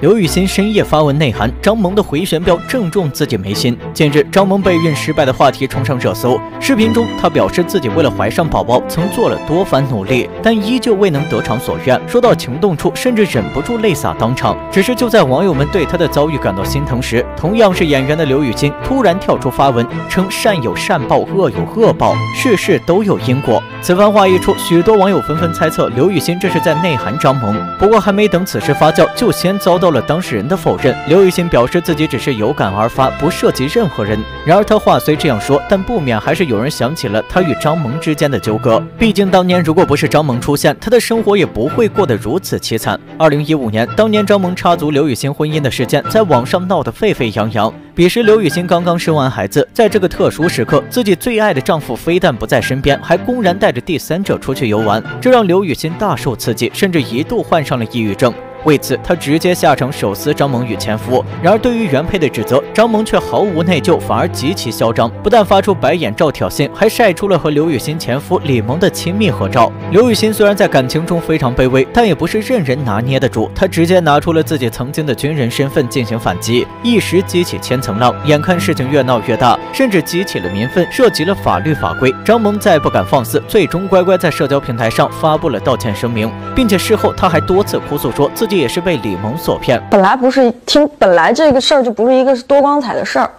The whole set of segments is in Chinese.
刘雨欣深夜发文内涵，张萌的回旋镖正中自己眉心。近日，张萌备孕失败的话题冲上热搜。视频中，她表示自己为了怀上宝宝，曾做了多番努力，但依旧未能得偿所愿。说到情动处，甚至忍不住泪洒当场。只是就在网友们对她的遭遇感到心疼时，同样是演员的刘雨欣突然跳出发文，称善有善报，恶有恶报，事事都有因果。此番话一出，许多网友纷纷猜测刘雨欣这是在内涵张萌。不过，还没等此事发酵，就先遭遭。到了当事人的否认，刘雨欣表示自己只是有感而发，不涉及任何人。然而她话虽这样说，但不免还是有人想起了她与张萌之间的纠葛。毕竟当年如果不是张萌出现，她的生活也不会过得如此凄惨。二零一五年，当年张萌插足刘雨欣婚姻的事件在网上闹得沸沸扬扬。彼时刘雨欣刚刚生完孩子，在这个特殊时刻，自己最爱的丈夫非但不在身边，还公然带着第三者出去游玩，这让刘雨欣大受刺激，甚至一度患上了抑郁症。为此，他直接下场手撕张萌与前夫。然而，对于原配的指责，张萌却毫无内疚，反而极其嚣张，不但发出白眼照挑衅，还晒出了和刘雨欣前夫李萌的亲密合照。刘雨欣虽然在感情中非常卑微，但也不是任人拿捏的主。她直接拿出了自己曾经的军人身份进行反击，一时激起千层浪。眼看事情越闹越大，甚至激起了民愤，涉及了法律法规。张萌再不敢放肆，最终乖乖在社交平台上发布了道歉声明，并且事后他还多次哭诉说自己。也是被李萌所骗，本来不是听，本来这个事儿就不是一个多光彩的事儿，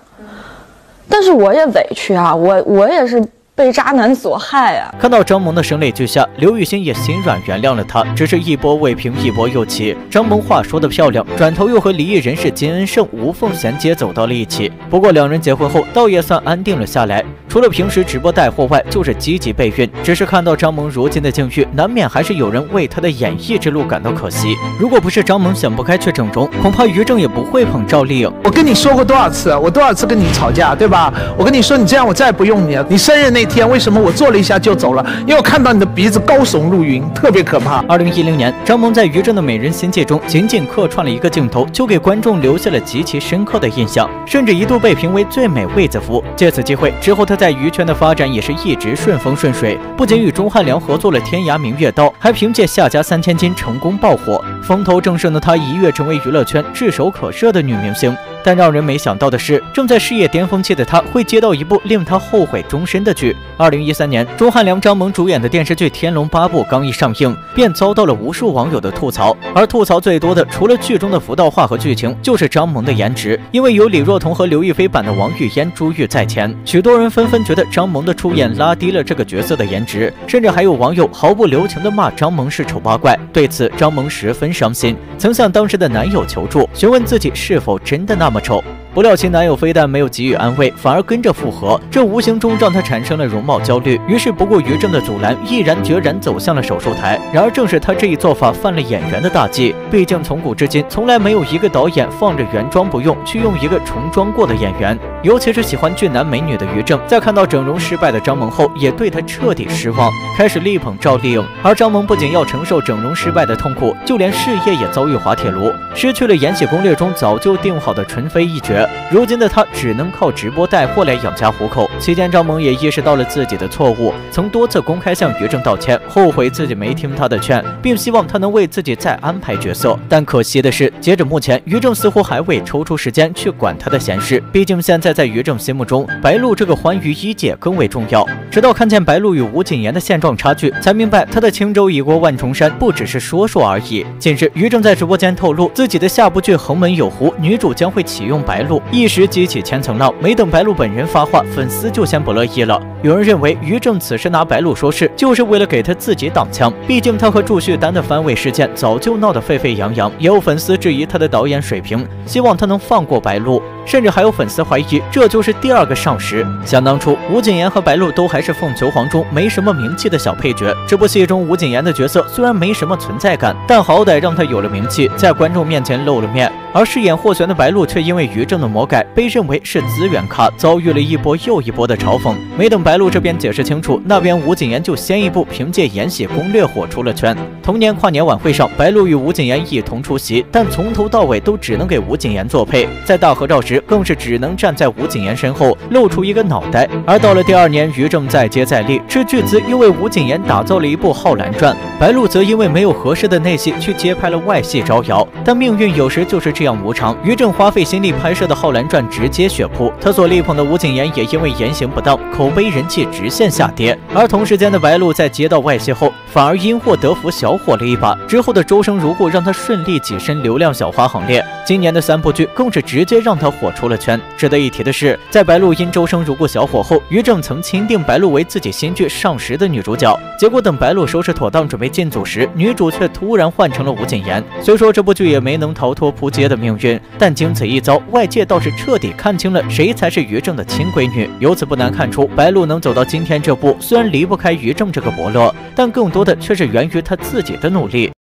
但是我也委屈啊，我我也是。被渣男所害啊！看到张萌的声泪俱下，刘雨欣也心软原谅了他。只是一波未平，一波又起。张萌话说的漂亮，转头又和离异人士金恩圣无缝衔接走到了一起。不过两人结婚后，倒也算安定了下来。除了平时直播带货外，就是积极备孕。只是看到张萌如今的境遇，难免还是有人为她的演艺之路感到可惜。如果不是张萌想不开去整容，恐怕于正也不会捧赵丽颖。我跟你说过多少次，我多少次跟你吵架，对吧？我跟你说，你这样我再也不用你了。你生日那。天为什么我坐了一下就走了？因为我看到你的鼻子高耸入云，特别可怕。二零一零年，张萌在于正的《美人心计》中仅仅客串了一个镜头，就给观众留下了极其深刻的印象，甚至一度被评为最美卫子夫。借此机会之后，她在娱圈的发展也是一直顺风顺水，不仅与钟汉良合作了《天涯明月刀》，还凭借《夏家三千金》成功爆火。风头正盛的她一跃成为娱乐圈炙手可热的女明星。但让人没想到的是，正在事业巅峰期的她会接到一部令她后悔终身的剧。二零一三年，钟汉良、张萌主演的电视剧《天龙八部》刚一上映，便遭到了无数网友的吐槽。而吐槽最多的，除了剧中的浮道化和剧情，就是张萌的颜值。因为有李若彤和刘亦菲版的王语嫣珠玉在前，许多人纷纷觉得张萌的出演拉低了这个角色的颜值，甚至还有网友毫不留情地骂张萌是丑八怪。对此，张萌十分伤心，曾向当时的男友求助，询问自己是否真的那么。臭。不料其男友非但没有给予安慰，反而跟着复合，这无形中让她产生了容貌焦虑。于是不顾于正的阻拦，毅然决然走向了手术台。然而正是她这一做法犯了演员的大忌。毕竟从古至今，从来没有一个导演放着原装不用，去用一个重装过的演员。尤其是喜欢俊男美女的于正，在看到整容失败的张萌后，也对她彻底失望，开始力捧赵丽颖。而张萌不仅要承受整容失败的痛苦，就连事业也遭遇滑铁卢，失去了《延禧攻略》中早就定好的纯妃一角。如今的他只能靠直播带货来养家糊口。期间，张萌也意识到了自己的错误，曾多次公开向于正道歉，后悔自己没听他的劝，并希望他能为自己再安排角色。但可惜的是，截止目前，于正似乎还未抽出时间去管他的闲事。毕竟现在在于正心目中，白鹿这个欢娱一姐更为重要。直到看见白鹿与吴谨言的现状差距，才明白他的轻舟已过万重山不只是说说而已。近日，于正在直播间透露，自己的下部剧《横门有狐》女主将会启用白鹿。一时激起千层浪，没等白鹿本人发话，粉丝就先不乐意了。有人认为于正此时拿白鹿说事，就是为了给他自己挡枪。毕竟他和祝绪丹的番位事件早就闹得沸沸扬扬，也有粉丝质疑他的导演水平，希望他能放过白鹿。甚至还有粉丝怀疑这就是第二个上时。想当初，吴谨言和白鹿都还是凤求凰中没什么名气的小配角。这部戏中，吴谨言的角色虽然没什么存在感，但好歹让他有了名气，在观众面前露了面。而饰演霍璇的白鹿却因为于正。的魔改被认为是资源咖，遭遇了一波又一波的嘲讽。没等白鹿这边解释清楚，那边吴谨言就先一步凭借《延禧攻略》火出了圈。同年跨年晚会上，白鹿与吴谨言一同出席，但从头到尾都只能给吴谨言作配，在大合照时更是只能站在吴谨言身后，露出一个脑袋。而到了第二年，于正再接再厉，斥巨资又为吴谨言打造了一部《浩然传》，白鹿则因为没有合适的内戏，去接拍了外戏《招摇》。但命运有时就是这样无常，于正花费心力拍摄的《浩然传》直接血扑，他所力捧的吴谨言也因为言行不当，口碑人气直线下跌。而同时间的白鹿在接到外戏后，反而因祸得福，小火了一把。之后的《周生如故》让他顺利跻身流量小花行列。今年的三部剧更是直接让他火出了圈。值得一提的是，在白鹿因《周生如故》小火后，于正曾钦定白鹿为自己新剧《上时》的女主角。结果等白鹿收拾妥当准备进组时，女主却突然换成了吴谨言。虽说这部剧也没能逃脱扑街的命运，但经此一遭，外界倒是彻底看清了谁才是于正的亲闺女。由此不难看出，白鹿能走到今天这步，虽然离不开于正这个伯乐，但更多的却是源于她自己的努力。